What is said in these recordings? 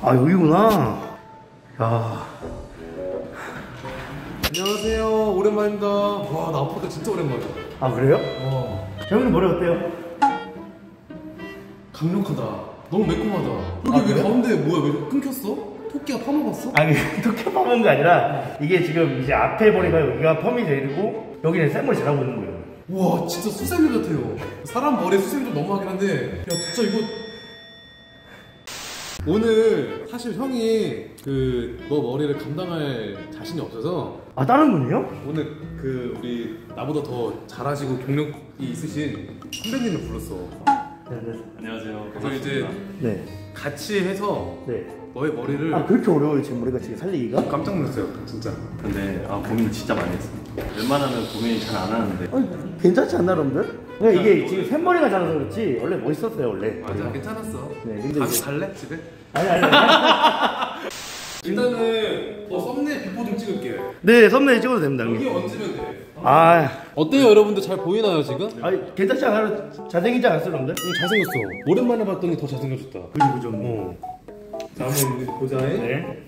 아 여기구나. 야. 안녕하세요. 오랜만입니다. 와, 나 아프다 진짜 오랜만이야. 아 그래요? 와, 형님 머리 어때요? 강력하다. 너무 매콤하다. 여기 아, 왜 그래? 가운데 뭐야? 왜 끊겼어? 토끼가 파먹었어? 아니 토끼 파먹은 게 아니라 이게 지금 이제 앞에 머리가 여기가 펌이 되고 여기는 생머리 자라고 있는 거예요. 와, 진짜 수세미 같아요. 사람 머리에 수세미 좀 너무하긴 한데, 야, 진짜 이거. 오늘 사실 형이 그 너 머리를 감당할 자신이 없어서 아 다른 분이요? 오늘 그 우리 나보다 더 잘하시고 경력이 있으신 선배님을 불렀어. 네, 네. 안녕하세요. 그래서 이제 네. 같이 해서 네. 너의 머리를 아 그렇게 어려워요 지금 머리가 지금 살리기가? 깜짝 놀랐어요, 진짜. 근데 아, 고민을 진짜 많이 했습니다. 웬만하면 고민 잘 안 하는데 아니 괜찮지 않나 여러분들? 그러니까 이게 지금 샘머리가 자라서 그렇지 원래 멋있었어요 원래. 맞아, 괜찮았어. 네, 근데 가서 이제- 갈래 집에? 아니 아니. 아니. 일단은 너 썸네일 before 좀 찍을게. 네 썸네일 찍어도 됩니다 여기 형님. 얹으면 돼. 아, 어때요, 여러분들 잘 보이나요 지금? 아니 괜찮지 않아요? 잘생기지 않았어요 여러분들? 잘생겼어. 오랜만에 봤더니 더 잘생겨졌다. 그죠 그죠. 뭐. 자, 한번 보자. 네.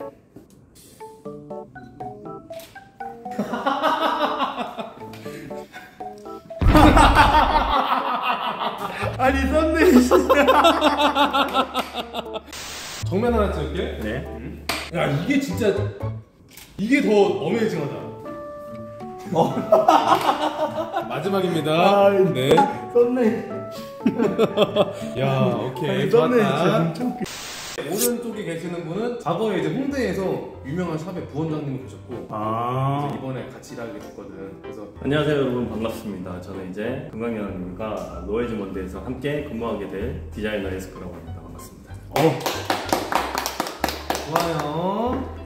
아니 썸네일 정면 하나 찍을게. 네. 야, 이게 진짜 이게 더 어메이징하다. 어. 마지막입니다. 아, 네. 썸네일 야, 오케이. 웃겨. 오른쪽에 계시는 분은 과거에 이제 홍대에서 유명한 샵의 부원장님이 계셨고 아 그래서 이번에 같이 일하게 됐거든. 그래서 안녕하세요 여러분 반갑습니다. 저는 이제 금강현과 노예즈먼드에서 함께 근무하게 될 디자이너 에스크라고 합니다. 반갑습니다. 어. 좋아요.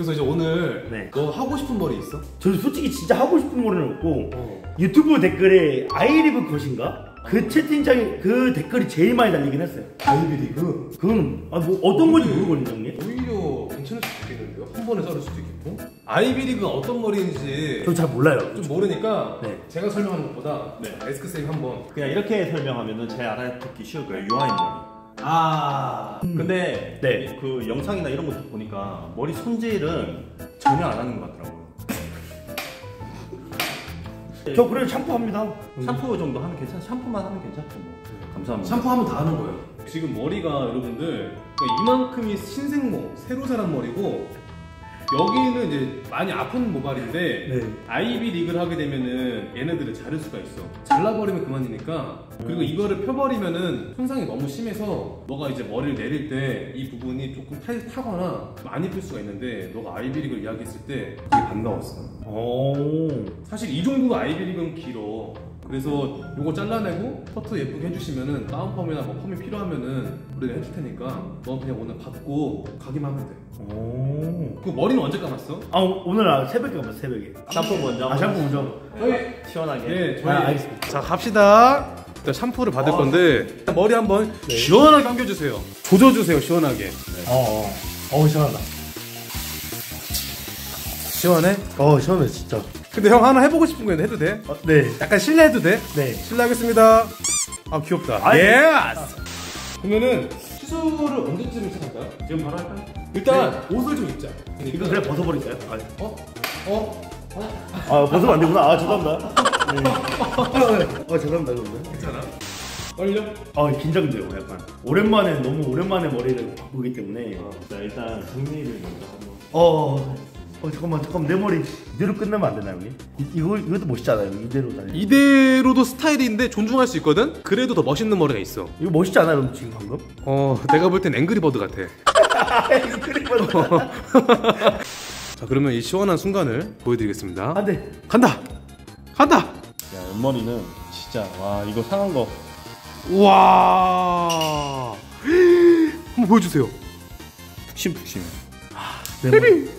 그래서 이제 오늘 네. 너 하고 싶은 머리 있어? 저 솔직히 진짜 하고 싶은 머리는 없고 어. 유튜브 댓글에 아이리브 컷인가? 그 채팅창에 그 댓글이 제일 많이 달리긴 했어요. 아이비리그 그건 아, 뭐 어떤 건지 모르거든요, 형님. 오히려 괜찮을 수도 있겠는데요? 한 번에 자를 수도 있겠고 아이비리그가 어떤 머리인지 저 잘 몰라요. 좀 모르니까 네. 제가 설명하는 것보다 네. 에스크 쌤 한번 그냥 이렇게 설명하면은 제일 알아듣기 쉬울 거예요. 유아인 머리. 아 근데 네. 그 영상이나 이런 것도 보니까 머리 손질은 전혀 안 하는 것 같더라고요. 저 그래도 샴푸합니다. 샴푸 정도 하면 괜찮. 샴푸만 하면 괜찮죠 뭐. 감사합니다. 샴푸하면 다 하는 거예요 지금 머리가 여러분들 그러니까 이만큼이 신생모 새로 자란 머리고 여기는 이제 많이 아픈 모발인데 네. 아이비 리그를 하게 되면은 얘네들을 자를 수가 있어. 잘라버리면 그만이니까. 그리고 이거를 펴버리면은 손상이 너무 심해서 너가 이제 머리를 내릴 때 이 부분이 조금 타, 타거나 많이 필 수가 있는데 너가 아이비 리그를 이야기했을 때 되게 반가웠어. 오. 사실 이 정도가 아이비 리그는 길어. 그래서 요거 잘라내고 커트 예쁘게 해주시면은 다운펌이나 뭐 펌이 필요하면은 우리가 해줄 테니까 너 그냥 오늘 받고 가기만 하면 돼. 오. 그 머리는 언제 감았어? 아 오늘 아 새벽에 가봤어 새벽에. 샴푸 먼저. 아 샴푸 먼저. 저희 시원하게. 네, 저희 아 알겠습니다. 자 갑시다. 일단 샴푸를 받을 건데 머리 한번 시원하게 감겨주세요. 조져주세요 시원하게. 어. 어. 어 시원하다. 시원해? 어 시원해 진짜. 근데 형 하나 해보고 싶은 거 있는데 해도 돼? 어, 네. 약간 실례해도 돼? 네. 실례하겠습니다. 아 귀엽다. 아이, yes. 그러면은 시술을 언제쯤 시작할까요? 지금 바로 할까요? 일단 옷을 좀 입자. 이거 그냥 벗어버릴까요? 아, 어? 어? 아 벗으면 안 되구나. 아 죄송합니다. 네. 아 죄송합니다 여러분들. 괜찮아. 떨려? 아 긴장돼요 약간. 오랜만에 너무 오랜만에 머리를 바꾸기 때문에. 자 일단 정리를 먼저 한번. 어. 어 잠깐만 잠깐만 내 머리 이대로 끝내면 안 되나요 형님? 이, 이거 이것도 멋있잖아요 이대로 달리. 이대로도 스타일인데 존중할 수 있거든? 그래도 더 멋있는 머리가 있어. 이거 멋있지 않아요 그럼 지금 방금? 어, 내가 볼 땐 앵그리버드 같아. 자, 그러면 이 시원한 순간을 보여드리겠습니다. 안돼. 간다! 간다! 야 옆머리는 진짜 와 이거 상한 거. 우와! 한번 보여주세요. 푹신푹신. 내 머리.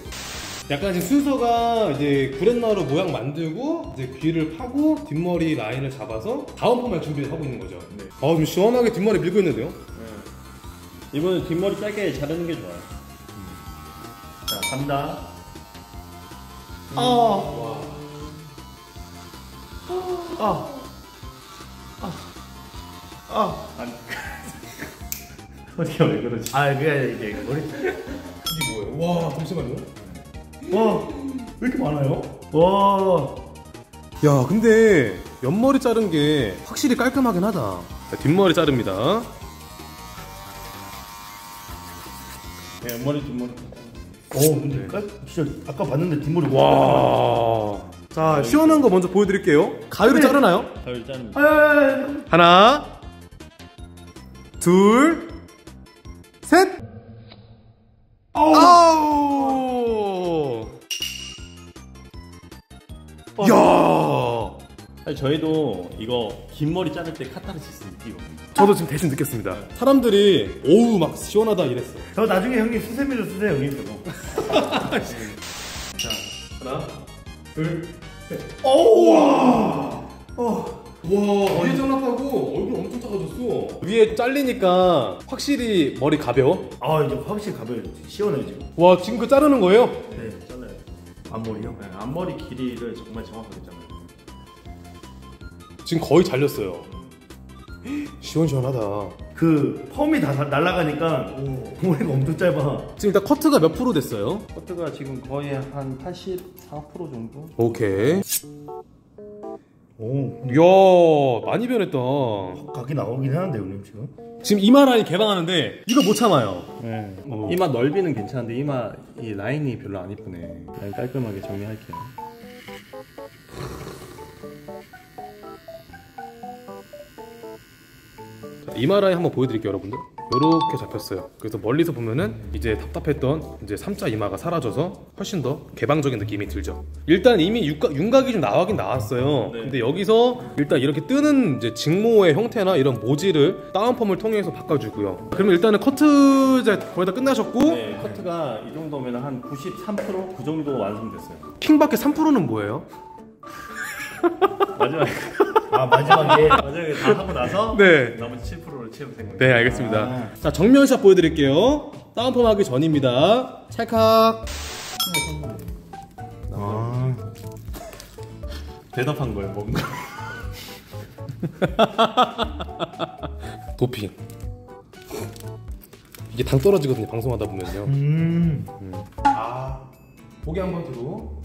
약간 지금 순서가 이제 구렛나루 모양 만들고 이제 귀를 파고 뒷머리 라인을 잡아서 다음 펌할 준비를 하고 있는 거죠. 네. 아, 좀 시원하게 뒷머리 밀고 있는데요? 이번엔 뒷머리 짧게 자르는 게 좋아요. 자 간다. 아. 아. 아, 소리가 왜 그러지? 아 그게 이제 머리. 이게 뭐예요? 와 잠시만요. 와, 왜 이렇게 많아요? 와, 야 근데 옆머리 자른 게 확실히 깔끔하긴 하다. 자, 뒷머리 자릅니다. 네, 옆머리 뒷머리. 오, 근데 깔, 진짜 아까 봤는데 뒷머리 와. 자 시원한 거 먼저 보여드릴게요. 가위로 네. 자르나요? 가을 짜는. 아, 하나, 둘, 셋. 아 사실 저희도 이거 긴 머리 자를 때 카타르시스 느끼거든요. 저도 지금 대신 느꼈습니다. 사람들이 오우 막 시원하다 이랬어. 저 나중에 형님 수세미로 쓰세요, 형님 저거. 하나, 둘, 셋. 오, 와, 어, 와, 위에 장난하고 얼굴 엄청 작아졌어. 위에 잘리니까 확실히 머리 가벼워. 아 이제 확실히 가벼워요. 시원해요 지금. 와, 지금 그 자르는 거예요? 네, 잘라요. 앞머리요. 네, 앞머리 길이를 정말 정확하게 잘라요. 지금 거의 잘렸어요. 시원시원하다. 그 펌이 다 날아가니까 머리가 엄청 짧아. 지금 일단 커트가 몇 프로 됐어요? 커트가 지금 거의 한 84% 정도? 오케이. 오, 이야, 많이 변했다. 각이 나오긴 하는데 형님 지금. 지금 이마 라인 개방하는데 이거 못 참아요. 네. 어. 이마 넓이는 괜찮은데 이마 이 라인이 별로 안 이쁘네. 라인 깔끔하게 정리할게요. 자, 이 마 라인 한번 보여드릴게요, 여러분들. 이렇게 잡혔어요. 그래서 멀리서 보면은 이제 답답했던 이제 3자 이마가 사라져서 훨씬 더 개방적인 느낌이 들죠. 일단 이미 육각, 윤곽이 좀 나가긴 나왔어요. 네. 근데 여기서 일단 이렇게 뜨는 이제 직모의 형태나 이런 모지를 다운펌을 통해서 바꿔주고요. 그러면 일단은 커트 이제 거의 다 끝나셨고 네, 커트가 이 정도면 한 93%그 정도 완성됐어요. 킹밖에 3%는 뭐예요? 마지막에 아 마지막에. 마지막에 다 하고 나서 네. 나머지 7%를 채우면 된 거예요. 네, 알겠습니다. 아. 자, 정면샷 보여드릴게요. 다운펌 하기 전입니다. 찰칵. 아, 대답한 거예요, 뭔가. 도핑. 이게 당 떨어지거든요, 방송하다 보면요. 음. 아, 고개 한번 들고.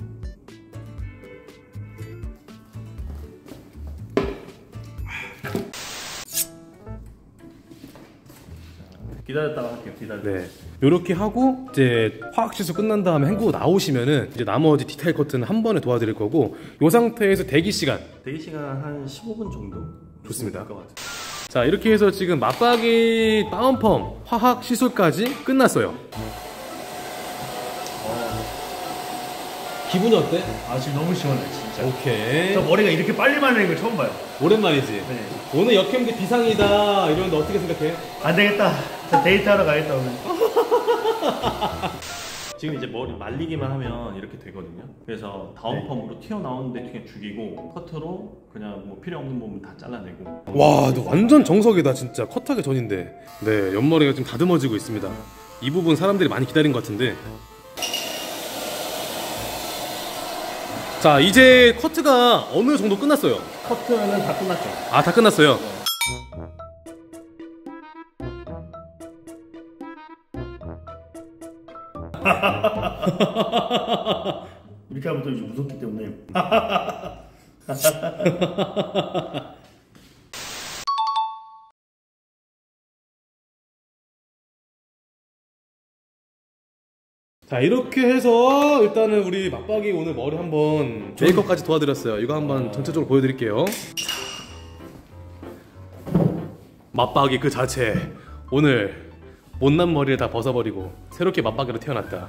기다렸다가 할게요, 기다려. 네. 요렇게 하고 이제 화학 시술 끝난 다음에 헹구고 나오시면은 이제 나머지 디테일 커트는 한 번에 도와드릴 거고 요 상태에서 대기 시간 대기 시간 한 15분 정도? 좋습니다. 될것 같아요. 자 이렇게 해서 지금 마빡이 다운펌 화학 시술까지 끝났어요. 기분이 어때? 아 지금 너무 시원해 진짜. 오케이. 저 머리가 이렇게 빨리 말리는 걸 처음 봐요. 오랜만이지. 네. 오늘 역캠대 비상이다 이러는데 어떻게 생각해? 안 되겠다. 저 데이트하러 가겠다 오늘. 지금 이제 머리 말리기만 하면 이렇게 되거든요. 그래서 다운펌으로 튀어나오는데 그냥 죽이고 커트로 그냥 뭐 필요 없는 부분 다 잘라내고 와, 너 완전 정석이다 진짜 컷하기 전인데. 네, 옆머리가 좀 다듬어지고 있습니다. 이 부분 사람들이 많이 기다린 것 같은데. 자, 이제 커트가 어느 정도 끝났어요. 커트는 다 끝났죠. 아, 다 끝났어요. 이렇게 하면 또 이제 무섭기 때문에. 자, 이렇게 해서 일단은 우리 맞박이 오늘 머리 한번 메이크업까지 도와드렸어요. 이거 한번 전체적으로 보여드릴게요. 자. 맞박이 그 자체. 오늘 못난 머리를 다 벗어버리고 새롭게 맞박이로 태어났다.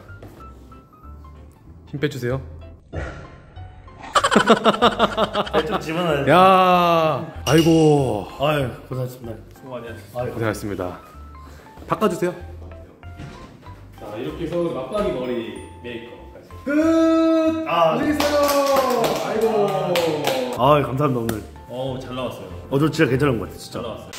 힘 빼주세요. 좀 집어넣어야 야, 아이고 아유 고생하셨습니다. 수고 많이. 아유. 고생하셨습니다. 바꿔주세요. 자, 이렇게 해서 마빡이 머리 메이크업까지 끝. 아. 고생했어요. 아이고. 아유 감사합니다 오늘. 어우 잘 나왔어요. 어저 진짜 괜찮은 것 같아 잘 진짜. 나왔어요.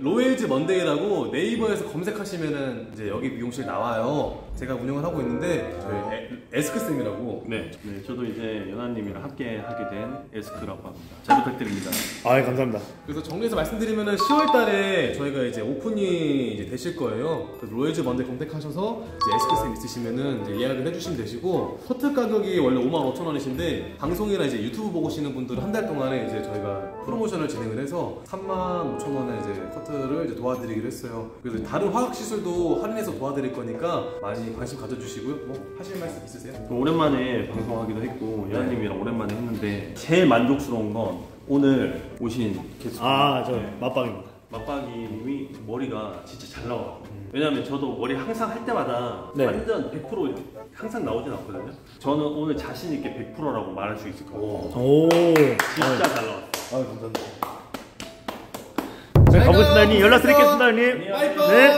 로에즈 먼데이라고 네이버에서 검색하시면은 이제 여기 미용실 나와요. 제가 운영을 하고 있는데 저희 에, 에스크 쌤이라고 네, 네, 저도 이제 연하님이랑 함께 하게 된 에스크라고 합니다. 잘 부탁드립니다. 아, 감사합니다. 그래서 정리해서 말씀드리면은 10월 달에 저희가 이제 오픈이 이제 되실 거예요. 그래서 로열즈 먼데 검색하셔서 이제 에스크 쌤 있으시면은 이제 예약을 해주시면 되시고 커트 가격이 원래 5만 5천 원이신데 방송이나 이제 유튜브 보고 오시는 분들은 한 달 동안에 이제 저희가 프로모션을 진행을 해서 3만 5천 원에 이제 커트 를 이제 도와드리기로 했어요. 그래서 다른 화학 시술도 할인해서 도와드릴 거니까 많이 관심 가져주시고요. 뭐 하실 말씀 있으세요? 오랜만에 방송하기도 했고 연하님이랑 오랜만에 했는데 제일 만족스러운 건 오늘 오신 게스트 아, 저 네. 맛방입니다. 막박이님이 머리가 진짜 잘 나와요. 왜냐면 저도 머리 항상 할 때마다 네. 완전 100% 항상 나오진 않거든요. 저는 오늘 자신 있게 100%라고 말할 수 있을 것 같아요. 오. 진짜 잘 나왔어요. 아, 감사합니다. 네, 가보겠습니다, 형님. 연락드리겠습니다, 형님. 네.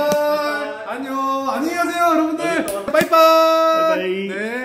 안녕. 안녕히 가세요, 여러분들. 빠이빠이. 바이바이.